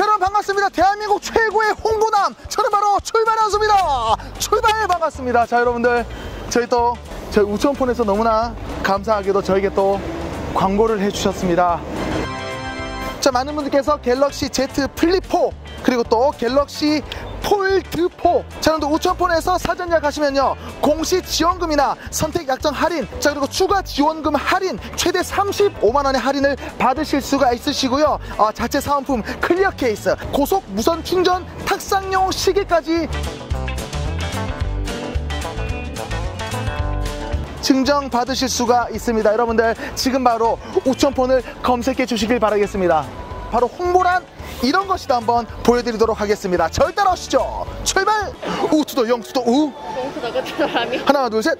여러분 반갑습니다. 대한민국 최고의 홍보남 저는 바로 출발한수입니다. 출발 반갑습니다. 자 여러분들 저희 또 저희 우천폰에서 너무나 감사하게도 저에게 또 광고를 해주셨습니다. 자 많은 분들께서 갤럭시 Z 플립4 그리고 또 갤럭시 폴드4 자 그런데 우천폰에서 사전 예약하시면요 공시 지원금이나 선택 약정 할인 자 그리고 추가 지원금 할인 최대 35만원의 할인을 받으실 수가 있으시고요 어, 자체 사은품 clear 케이스 고속 무선 충전 탁상용 시계까지 증정 받으실 수가 있습니다. 여러분들 지금 바로 우천폰을 검색해 주시길 바라겠습니다. 바로 홍보란? 이런 것이다 한번 보여드리도록 하겠습니다. 절 따라오시죠. 출발! 우투더 영투더 우. 봉투다 끝으로 라미 하나 둘 셋.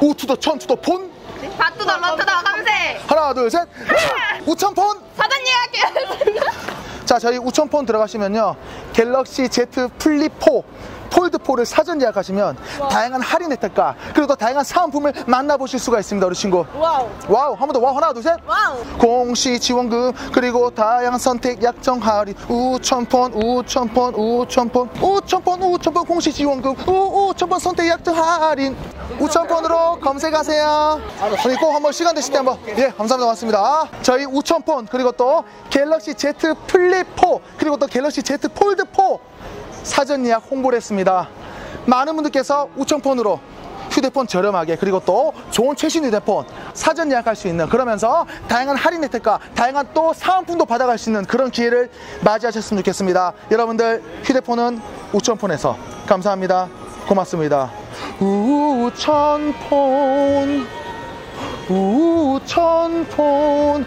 우투더 천투더 폰. 밭두다 마트다 감세 하나 둘 셋. 우천폰. 사전 예약해요 자 저희 우천폰 들어가시면요. 갤럭시 Z 플립 4 폴드 4를 사전 예약하시면 다양한 할인 혜택과 그리고 또 다양한 사은품을 만나보실 수가 있습니다. 우리 친구. Wow. Wow. 한 번 더. Wow. 하나 둘 셋. Wow. 공시 지원금 그리고 다양한 선택 약정 할인. 우천폰 우천폰 우천폰. 우천폰 우천폰 공시 지원금. 우 우천폰 선택 약정 할인. 우천폰으로 검색하세요. 우리 꼭 한번 시간 되실 때 한번. 예 감사합니다. 고맙습니다. 저희 우천폰 그리고 또 갤럭시 Z 플립 4 그리고 또 갤럭시 Z 폴드 4 사전 예약 홍보를 했습니다 많은 분들께서 우천폰으로 휴대폰 저렴하게 그리고 또 좋은 최신 휴대폰 사전 예약할 수 있는 그러면서 다양한 할인 혜택과 다양한 또 사은품도 받아갈 수 있는 그런 기회를 맞이하셨으면 좋겠습니다. 여러분들 휴대폰은 우천폰에서 감사합니다. 고맙습니다. 우천폰 우천폰